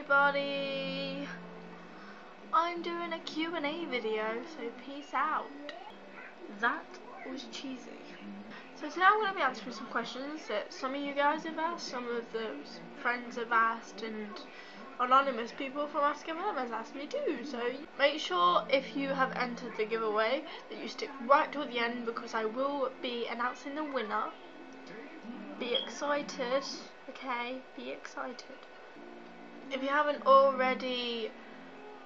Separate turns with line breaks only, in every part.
everybody. I'm doing a Q&A video, so peace out. That was cheesy. So today I'm going to be answering some questions that some of you guys have asked, some of the friends have asked, and anonymous people from Ask.fm has asked me too. So make sure if you have entered the giveaway that you stick right till the end because I will be announcing the winner. Be excited, okay? Be excited. If you haven't already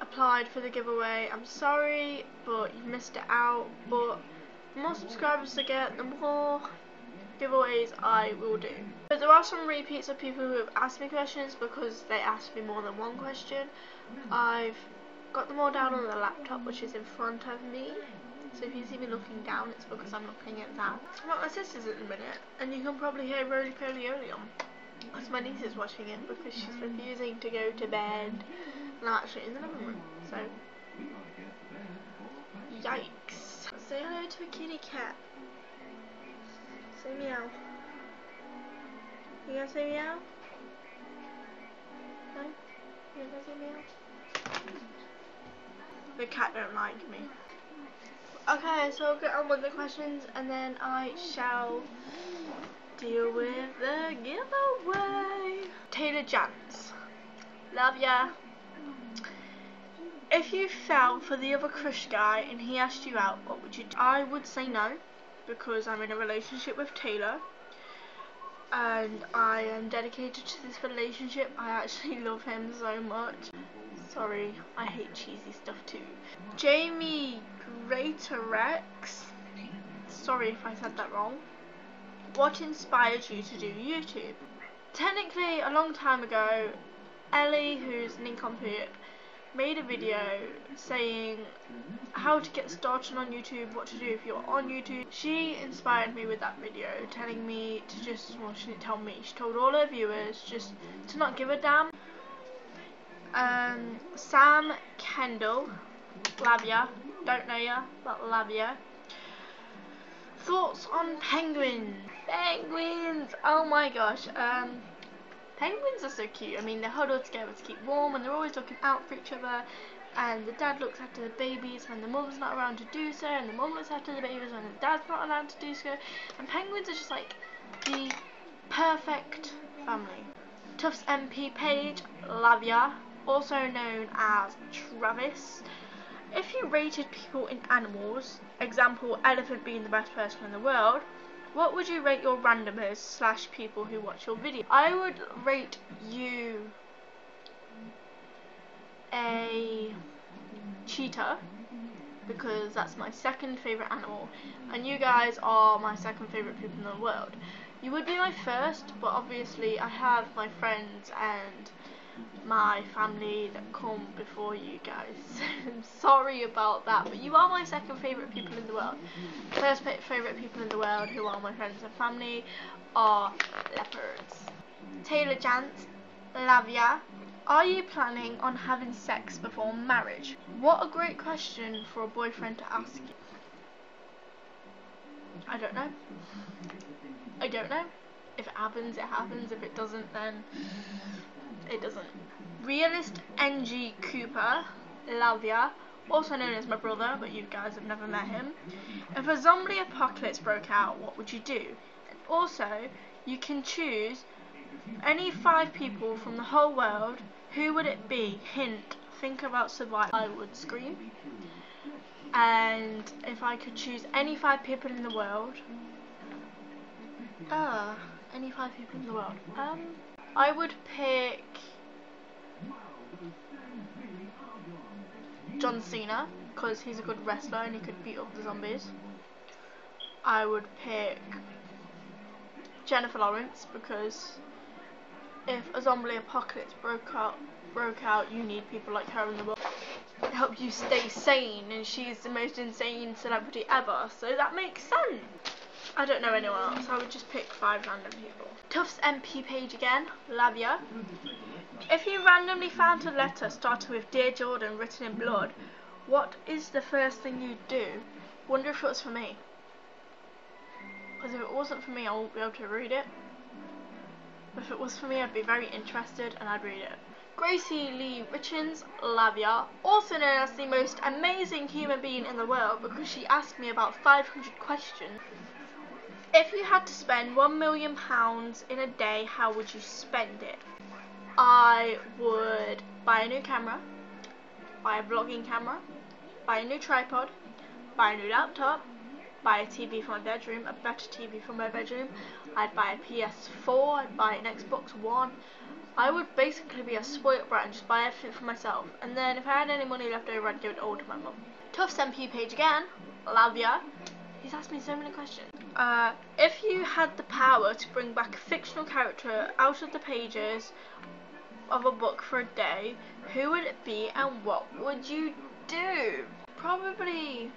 applied for the giveaway, I'm sorry, but you missed it out. But the more subscribers I get, the more giveaways I will do. But there are some repeats of people who have asked me questions because they asked me more than one question. I've got them all down on the laptop which is in front of me. So if you see me looking down, it's because I'm looking at that. I'm at my sister's at the minute, and you can probably hear Roly Poly on. Because my niece is watching it because she's refusing to go to bed. And actually in the living room. So, yikes. Say hello to a kitty cat. Say meow. You gonna say meow? No? You gonna say meow? The cat don't like me. Okay, so I'll get on with the questions and then I shall deal with giveaway. Taylor Jantz. Love ya. If you fell for the other crush guy and he asked you out, what would you do? I would say no because I'm in a relationship with Taylor and I am dedicated to this relationship. I actually love him so much. Sorry, I hate cheesy stuff too. Jamie Greatorex. Sorry if I said that wrong. What inspired you to do YouTube? Technically, a long time ago, Ellie, who's an incomplete, made a video saying how to get started on YouTube, what to do if you're on YouTube. She inspired me with that video, telling me to just, well she didn't tell me, she told all her viewers just to not give a damn. Um, Sam Kendall, Lavia, don't know ya, but Lavia. Thoughts on penguins? Penguins! Oh my gosh, um, penguins are so cute. I mean, they're huddled together to keep warm and they're always looking out for each other. And the dad looks after the babies when the mum's not around to do so, and the mum looks after the babies when the dad's not allowed to do so. And penguins are just like the perfect family. Tufts MP Page, Lavia, also known as Travis. If you rated people in animals, example elephant being the best person in the world, what would you rate your randomers slash people who watch your video? I would rate you a cheetah because that's my second favourite animal and you guys are my second favourite people in the world. You would be my first but obviously I have my friends and my family that come before you guys. I'm sorry about that, but you are my second favourite people in the world. First favourite people in the world, who are my friends and family, are leopards. Taylor Jant, Lavia, are you planning on having sex before marriage? What a great question for a boyfriend to ask you. I don't know. I don't know. If it happens, it happens. If it doesn't, then it doesn't. Realist NG Cooper, Lavia, also known as my brother, but you guys have never met him. If a zombie apocalypse broke out, what would you do? And also, you can choose any five people from the whole world. Who would it be? Hint, think about survival. I would scream. And if I could choose any five people in the world, ah, uh, any five people in the world. Um, I would pick John Cena because he's a good wrestler and he could beat up the zombies. I would pick Jennifer Lawrence because if a zombie apocalypse broke out, broke out, you need people like her in the world to help you stay sane, and she's the most insane celebrity ever, so that makes sense. I don't know anyone else. I would just pick five random people. Tufts MP page again. Lavia. If you randomly found a letter starting with Dear Jordan written in blood, what is the first thing you'd do? Wonder if it was for me. Because if it wasn't for me, I won't be able to read it. If it was for me, I'd be very interested and I'd read it. Gracie Lee Richards, Lavia, also known as the most amazing human being in the world because she asked me about 500 questions. If you had to spend one million pounds in a day, how would you spend it? I would buy a new camera, buy a vlogging camera, buy a new tripod, buy a new laptop, buy a TV for my bedroom, a better TV for my bedroom. I'd buy a PS4, I'd buy an Xbox One. I would basically be a spoilt brat and just buy everything for myself. And then if I had any money left over, I'd give it all to my mum. Tufts MP page again, Lavia. He's asked me so many questions. Uh, if you had the power to bring back a fictional character out of the pages of a book for a day, who would it be and what would you do? Probably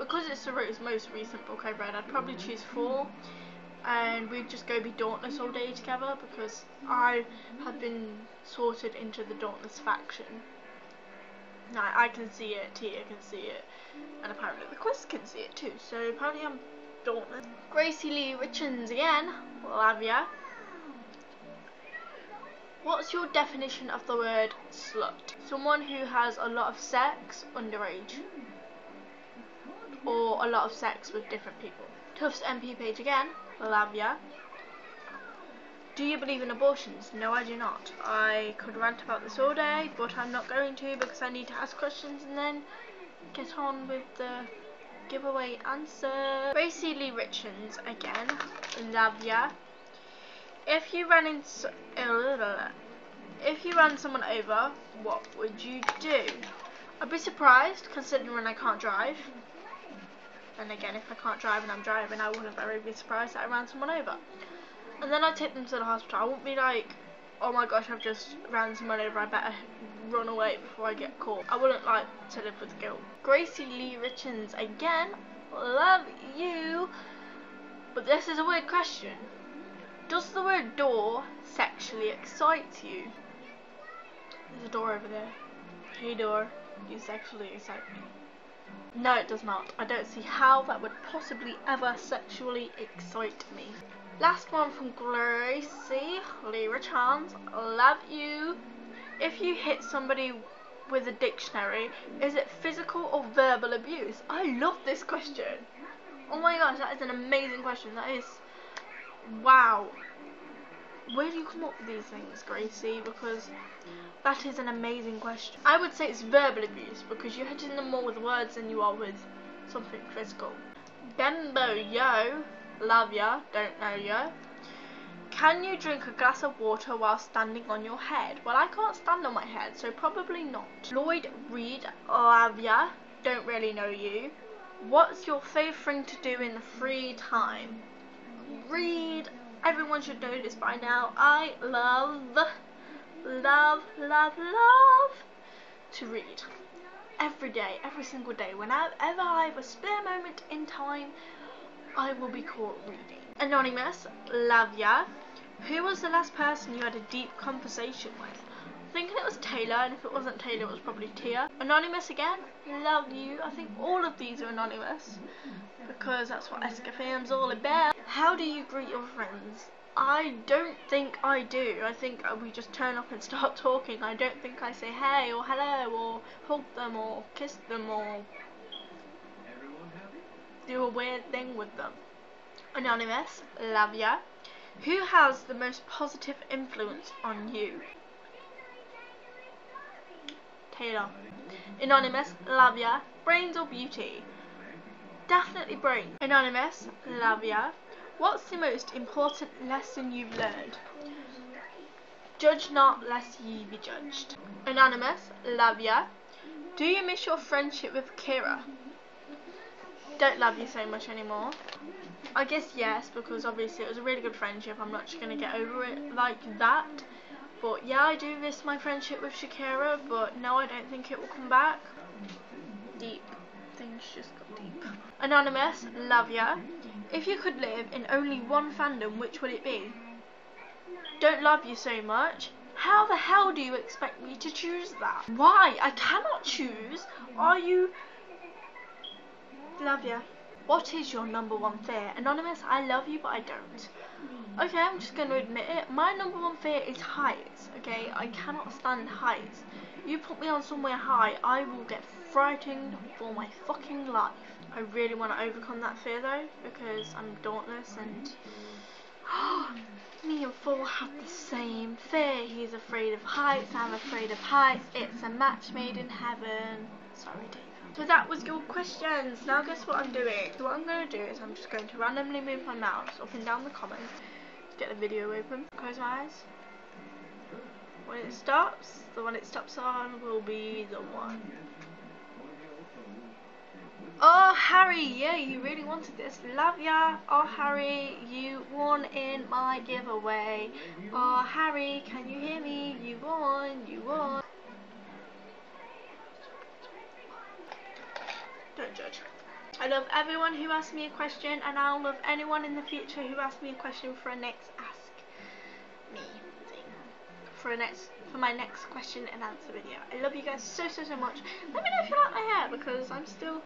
because it's the most recent book I've read, I'd probably choose four, and we'd just go be Dauntless all day together because I have been sorted into the Dauntless faction. Now I can see it, Tia can see it, and apparently the Quest can see it too. So apparently I'm Dauntless. Gracie Lee Richards again, Lavia. What's your definition of the word slut? Someone who has a lot of sex underage or a lot of sex with different people. Tufts MP page again, Lavia. Do you believe in abortions? No, I do not. I could rant about this all day, but I'm not going to because I need to ask questions and then get on with the giveaway answer. Gracie Lee Richards again, Lavia. If you ran into if you ran someone over, what would you do? I'd be surprised considering I can't drive. And again, if I can't drive and I'm driving, I wouldn't very be surprised that I ran someone over. And then I take them to the hospital. I wouldn't be like, oh my gosh, I've just ran someone over. I better run away before I get caught. I wouldn't like to live with guilt. Gracie Lee Richards again. Love you. But this is a weird question. Does the word door sexually excite you? There's a door over there. Hey door, you sexually excite me. No, it does not. I don't see how that would possibly ever sexually excite me. Last one from Gracie Lee Richards. Love you. If you hit somebody with a dictionary, is it physical or verbal abuse? I love this question. Oh my gosh, that is an amazing question. That is, wow. Where do you come up with these things, Gracie? Because that is an amazing question. I would say it's verbal abuse because you're hitting them more with words than you are with something physical. Bembo yo, love ya, don't know yo. Can you drink a glass of water while standing on your head? Well, I can't stand on my head, so probably not. Lloyd Reed, love ya, don't really know you. What's your favourite thing to do in the free time? Read. Everyone should know this by now. I love love, love, love to read. Every day, every single day. Whenever I have a spare moment in time, I will be caught reading. Anonymous, Lavia. Who was the last person you had a deep conversation with? thinking it was Taylor, and if it wasn't Taylor, it was probably Tia. Anonymous again, love you. I think all of these are anonymous because that's what Ask.fm's all about. How do you greet your friends? I don't think I do. I think uh, we just turn up and start talking. I don't think I say hey or hello or hug them or kiss them or do a weird thing with them. Anonymous, love ya. Who has the most positive influence on you? Taylor. Anonymous, love ya. Brains or beauty? Definitely brains. Anonymous, Lavia. What's the most important lesson you've learned? Judge not lest ye be judged. Anonymous, Lavia. Do you miss your friendship with Kira? Don't love you so much anymore. I guess yes, because obviously it was a really good friendship. I'm not just going to get over it like that. But yeah, I do miss my friendship with Shakira, but no, I don't think it will come back. Deep. Things just got deep. Anonymous, Lavia. If you could live in only one fandom, which would it be? Don't love you so much. How the hell do you expect me to choose that? Why? I cannot choose. Are you... Love ya. What is your number one fear? Anonymous, I love you, but I don't. Okay, I'm just going to admit it. My number one fear is heights. Okay, I cannot stand heights. You put me on somewhere high, I will get frightened for my fucking life. I really want to overcome that fear though, because I'm dauntless and me and Four have the same fear. He's afraid of heights, I'm afraid of heights. It's a match made in heaven. Sorry, Dave. So that was your questions. Now guess what I'm doing? So what I'm going to do is I'm just going to randomly move my mouse up and down the comments. To get the video open. Close my eyes. When it stops, the one it stops on will be the one. Oh, Harry, yeah, you really wanted this. Love ya. Oh, Harry, you won in my giveaway. Oh, Harry, can you hear me? You won, you won. Don't judge. I love everyone who asked me a question, and I'll love anyone in the future who asks me a question for a next Ask Me thing. For a next, for my next question and answer video. I love you guys so so so much. Let me know if you like my hair because I'm still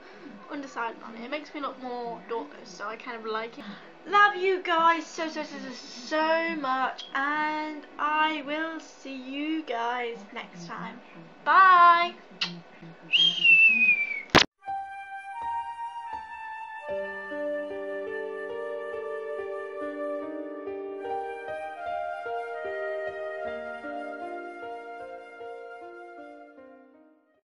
undecided on it. It makes me look more dauntless, so I kind of like it. Love you guys so so so so so much, and I will see you guys next time. Bye.